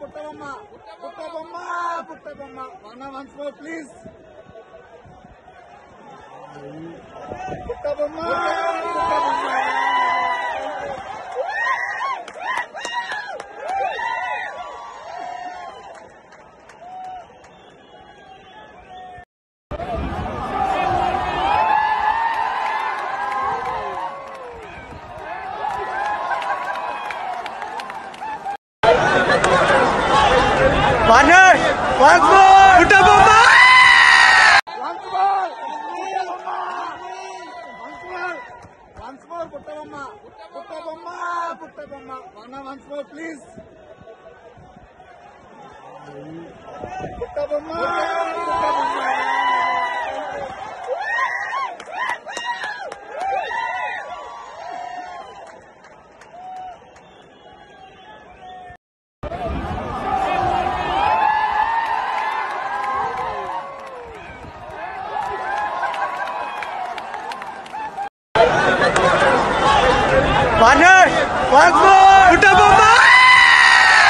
పుట్టబొమ్మ పుట్టబొమ్మ పుట్టబొమ్మ. One once more please పుట్టబొమ్మ పుట్టబొమ్మ పార్ట్నర్ వన్స్ మోర్ పుట్టబొమ్మ Once more! Once more! Once more పుట్టబొమ్మ పుట్టబొమ్మ పుట్టబొమ్మ వన్ వన్స్ మోర్ ప్లీజ్ పుట్టబొమ్మ పుట్టబొమ్మ పార్ట్నర్ వన్స్ మోర్ పుట్టబొమ్మ